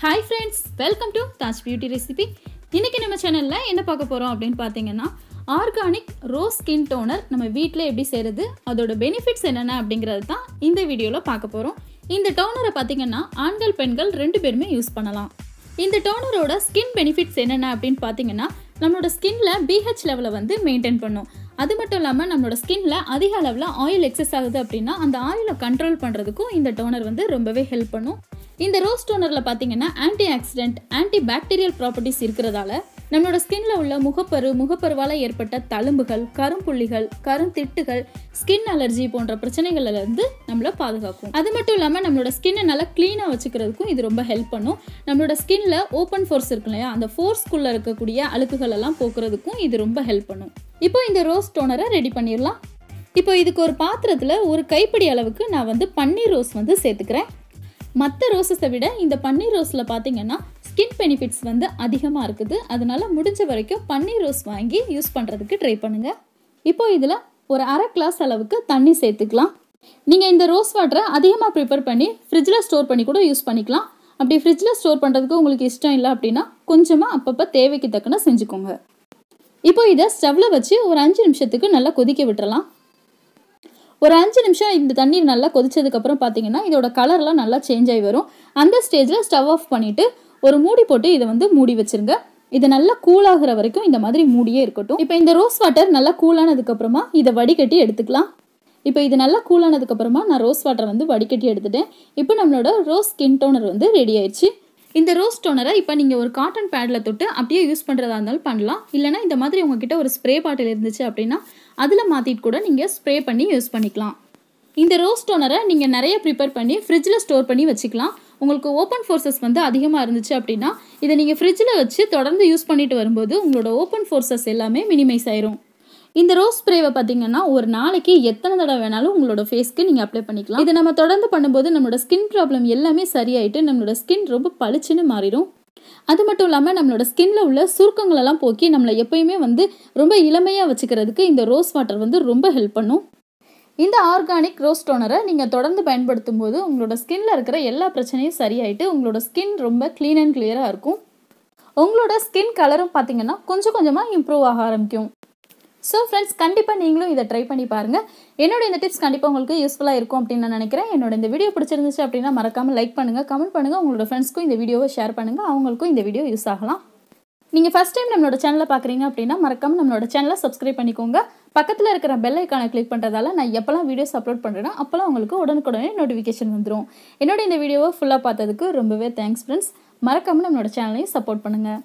Hi friends welcome to Taj beauty recipe இன்றைக்கி நம்ம சேனலில் என்ன பார்க்க போகிறோம் அப்படின்னு பார்த்தீங்கன்னா ஆர்கானிக் ரோஸ் ஸ்கின் டோனர் நம்ம வீட்டில் எப்படி செய்கிறது அதோட பெனிஃபிட்ஸ் என்னென்ன அப்படிங்கிறது தான் இந்த வீடியோவில் பார்க்க போகிறோம் இந்த டோனரை பார்த்தீங்கன்னா ஆண்கள் பெண்கள் ரெண்டு பேருமே யூஸ் பண்ணலாம். இந்த டோனரோட ஸ்கின் பெனிஃபிட்ஸ் என்னென்ன அப்படின்னு பார்த்தீங்கன்னா நம்மளோட ஸ்கின்ல பிஹெச் லெவலை வந்து மெயின்டைன் பண்ணும். அது மட்டும் இல்லாமல் நம்மளோட ஸ்கின்ல அதிக அளவில் ஆயில் எக்ஸஸ் ஆகுது அப்படின்னா அந்த ஆயிலை கண்ட்ரோல் பண்ணுறதுக்கும் இந்த டோனர் வந்து ரொம்பவே ஹெல்ப் பண்ணும். இந்த ரோஸ் டோனரில் பார்த்தீங்கன்னா antioxidant antibacterial properties இருக்கிறதால நம்மளோட ஸ்கின்ல உள்ள முகப்பரு முகப்பருவால் ஏற்பட்ட தழும்புகள் கரும்புள்ளிகள் கருந்திட்டுகள் ஸ்கின் அலர்ஜி போன்ற பிரச்சனைகள்ல இருந்து நம்மளை பாதுகாக்கும். அது மட்டும் இல்லாமல் நம்மளோட ஸ்கின்னை நல்லா க்ளீனாக வச்சுக்கிறதுக்கும் இது ரொம்ப ஹெல்ப் பண்ணும். நம்மளோட ஸ்கின்ல ஓப்பன் ஃபோர்ஸ் இருக்கு இல்லையா அந்த ஃபோர்ஸ்குள்ளே இருக்கக்கூடிய அழுக்குகள் எல்லாம் போக்குறதுக்கும் இது ரொம்ப ஹெல்ப் பண்ணும். இப்போ இந்த ரோஸ் டோனரை ரெடி பண்ணிடலாம். இப்போ இதுக்கு ஒரு பாத்திரத்தில் ஒரு கைப்பிடி அளவுக்கு நான் வந்து பன்னீர் ரோஸ் வந்து சேர்த்துக்கிறேன். மற்ற ரோஸஸை விட இந்த பன்னீர் ரோஸில் பார்த்தீங்கன்னா ஸ்கின் பெனிஃபிட்ஸ் வந்து அதிகமாக இருக்குது. அதனால் முடிஞ்ச வரைக்கும் பன்னீர் ரோஸ் வாங்கி யூஸ் பண்ணுறதுக்கு ட்ரை பண்ணுங்கள் இப்போ இதில் ஒரு அரை கிளாஸ் அளவுக்கு தண்ணி சேர்த்துக்கலாம். நீங்கள் இந்த ரோஸ் வாட்டரை அதிகமாக ப்ரிப்பேர் பண்ணி ஃப்ரிட்ஜில் ஸ்டோர் பண்ணி கூட யூஸ் பண்ணிக்கலாம். அப்படி ஃப்ரிட்ஜில் ஸ்டோர் பண்ணுறதுக்கு உங்களுக்கு இஷ்டம் இல்லை அப்படின்னா கொஞ்சமாக அப்பப்போ தேவைக்கு தக்கன செஞ்சுக்கோங்க. இப்போ இதை ஸ்டவ்வில் வச்சு ஒரு அஞ்சு நிமிஷத்துக்கு நல்லா கொதிக்க விட்டுறலாம். ஒரு அஞ்சு நிமிஷம் இந்த தண்ணீர் நல்லா கொதிச்சதுக்கப்புறம் பார்த்தீங்கன்னா இதோட கலர்லாம் நல்லா சேஞ்ச் ஆகி வரும். அந்த ஸ்டேஜில் ஸ்டவ் ஆஃப் பண்ணிவிட்டு ஒரு மூடி போட்டு இதை வந்து மூடி வச்சுருங்க. இது நல்லா கூலாகிற வரைக்கும் இந்த மாதிரி மூடியே இருக்கட்டும். இப்போ இந்த ரோஸ் வாட்டர் நல்லா கூலானதுக்கப்புறமா இதை வடிகட்டி எடுத்துக்கலாம். இப்போ இது நல்லா கூலானதுக்கப்புறமா நான் ரோஸ் வாட்டரை வந்து வடிகட்டி எடுத்துட்டேன். இப்போ நம்மளோட ரோஸ் ஸ்கின் டோனர் வந்து ரெடி ஆயிடுச்சு. இந்த ரோஸ் டோனரை இப்போ நீங்கள் ஒரு காட்டன் பேடில் தொட்டு அப்படியே யூஸ் பண்ணுறதா இருந்தாலும் பண்ணலாம். இல்லைனா இந்த மாதிரி உங்ககிட்ட ஒரு ஸ்ப்ரே பாட்டில் இருந்துச்சு அப்படின்னா அதில் மாற்றிட்டு கூட நீங்கள் ஸ்ப்ரே பண்ணி யூஸ் பண்ணிக்கலாம். இந்த ரோஸ் டோனரை நீங்கள் நிறைய ப்ரிப்பேர் பண்ணி ஃப்ரிட்ஜில் ஸ்டோர் பண்ணி வச்சுக்கலாம். உங்களுக்கு ஓப்பன் ஃபோர்ஸஸ் வந்து அதிகமாக இருந்துச்சு அப்படின்னா இதை நீங்கள் ஃப்ரிட்ஜில் வச்சு தொடர்ந்து யூஸ் பண்ணிட்டு வரும்போது உங்களோட ஓப்பன் ஃபோர்ஸஸ் எல்லாமே மினிமைஸ் ஆயிரும். இந்த ரோஸ் ஸ்ப்ரேவை பார்த்தீங்கன்னா ஒரு நாளைக்கு எத்தனை தடவை வேணாலும் உங்களோட ஃபேஸ்க்கு நீங்கள் அப்ளை பண்ணிக்கலாம். இதை நம்ம தொடர்ந்து பண்ணும்போது நம்மளோட ஸ்கின் ப்ராப்ளம் எல்லாமே சரியாயிட்டு நம்மளோட ஸ்கின் ரொம்ப பளிச்சுன்னு மாறிடும். அது மட்டும் இல்லாமல் நம்மளோட ஸ்கின்ல உள்ள சுருக்கங்களெல்லாம் போக்கி நம்மளை எப்பயுமே வந்து ரொம்ப இளமையாக வச்சுக்கிறதுக்கு இந்த ரோஸ் வாட்டர் வந்து ரொம்ப ஹெல்ப் பண்ணும். இந்த ஆர்கானிக் ரோஸ் டோனரை நீங்கள் தொடர்ந்து பயன்படுத்தும் போது உங்களோட ஸ்கின்ல இருக்கிற எல்லா பிரச்சனையும் சரியாயிட்டு உங்களோட ஸ்கின் ரொம்ப க்ளீன் அண்ட் கிளியராக இருக்கும். உங்களோட ஸ்கின் கலரும் பார்த்தீங்கன்னா கொஞ்சம் கொஞ்சமாக இம்ப்ரூவ் ஆக ஆரம்பிக்கும். ஸோ ஃப்ரெண்ட்ஸ் கண்டிப்பாக நீங்களும் இதை ட்ரை பண்ணி பாருங்கள் என்னோட இந்த டிப்ஸ் கண்டிப்பாக உங்களுக்கு யூஸ்ஃபுல்லாக இருக்கும் அப்படின்னு நான் நினைக்கிறேன். என்னோட இந்த வீடியோ பிடிச்சிருந்துச்சு அப்படின்னா மறக்காமல் லைக் பண்ணுங்கள் கமெண்ட் பண்ணுங்கள் உங்களோட ஃப்ரெண்ட்ஸ்க்கும் இந்த வீடியோவை ஷேர் பண்ணுங்கள் அவங்களுக்கும் இந்த வீடியோ யூஸ் ஆகலாம். நீங்கள் ஃபஸ்ட் டைம் நம்மளோட சேனலை பார்க்குறீங்க அப்படின்னா மறக்காமல் நம்மளோட சேனலை சப்ஸ்கிரைப் பண்ணிக்கோங்க. பக்கத்தில் இருக்கிற பெல் ஐக்கானை கிளிக் பண்ணுறதால நான் எப்போல்லாம் வீடியோஸ் அப்லோட் பண்ணுறேன்னா அப்போல்லாம் உங்களுக்கு உடனுக்குடனே நோட்டிஃபிகேஷன் வந்துடும் என்னோட இந்த வீடியோவை ஃபுல்லாக பார்த்ததுக்கு ரொம்பவே தேங்க்ஸ் ஃப்ரெண்ட்ஸ் மறக்காமல் நம்மளோட சேனலையும் சப்போர்ட் பண்ணுங்கள்